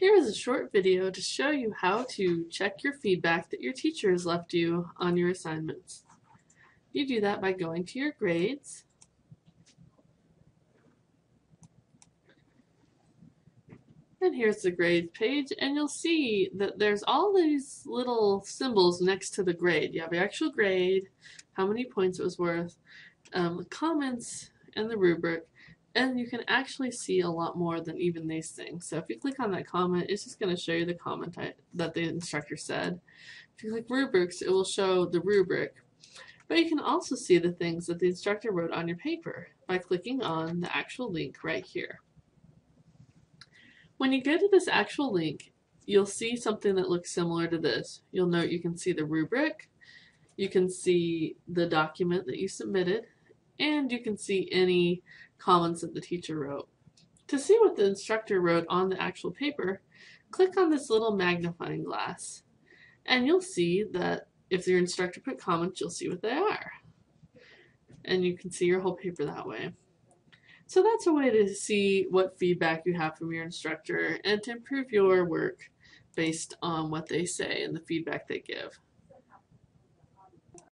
Here is a short video to show you how to check your feedback that your teacher has left you on your assignments. You do that by going to your grades, and here's the grades page and you'll see that there's all these little symbols next to the grade. You have your actual grade, how many points it was worth, um, comments, and the rubric and you can actually see a lot more than even these things. So if you click on that comment, it's just going to show you the comment that the instructor said. If you click rubrics, it will show the rubric. But you can also see the things that the instructor wrote on your paper by clicking on the actual link right here. When you go to this actual link, you'll see something that looks similar to this. You'll note you can see the rubric, you can see the document that you submitted, and you can see any comments that the teacher wrote. To see what the instructor wrote on the actual paper, click on this little magnifying glass and you'll see that if your instructor put comments, you'll see what they are. And you can see your whole paper that way. So that's a way to see what feedback you have from your instructor and to improve your work based on what they say and the feedback they give.